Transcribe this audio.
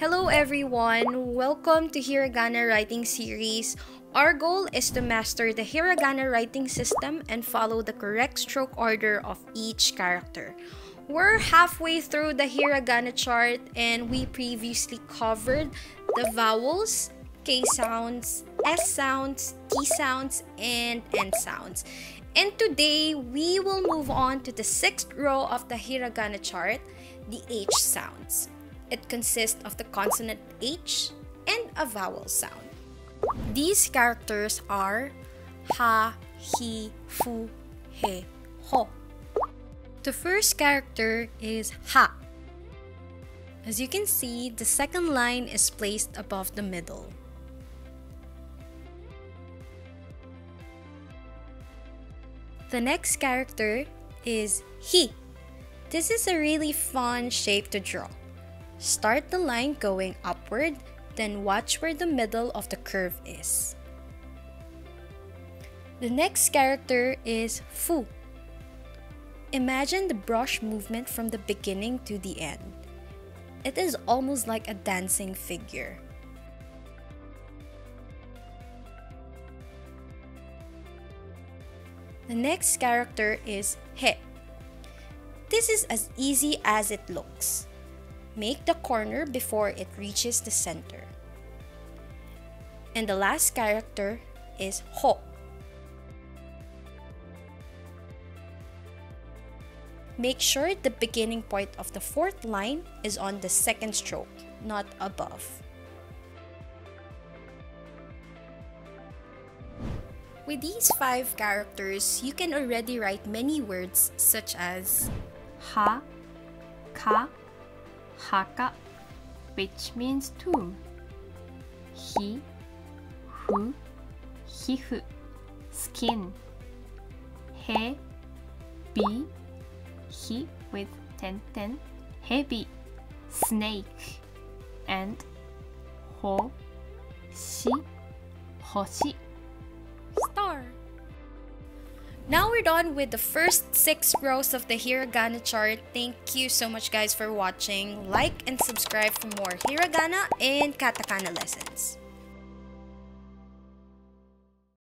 Hello everyone! Welcome to Hiragana Writing Series. Our goal is to master the hiragana writing system and follow the correct stroke order of each character. We're halfway through the hiragana chart and we previously covered the vowels, K sounds, S sounds, T sounds, and N sounds. And today we will move on to the sixth row of the hiragana chart, the H sounds. It consists of the consonant H and a vowel sound. These characters are ha, hi, fu, he, ho. The first character is ha. As you can see, the second line is placed above the middle. The next character is hi. This is a really fun shape to draw. Start the line going upward then watch where the middle of the curve is. The next character is Fu. Imagine the brush movement from the beginning to the end. It is almost like a dancing figure. The next character is He. This is as easy as it looks. Make the corner before it reaches the center. And the last character is Ho. Make sure the beginning point of the fourth line is on the second stroke, not above. With these five characters, you can already write many words such as ha, ka, haka, which means two. Hi, hu, hifu, skin. He, bi, he with ten ten, heavy, snake. And ho, shi, hoshi, Now we're done with the first six rows of the hiragana chart. Thank you so much guys for watching. Like and subscribe for more hiragana and katakana lessons.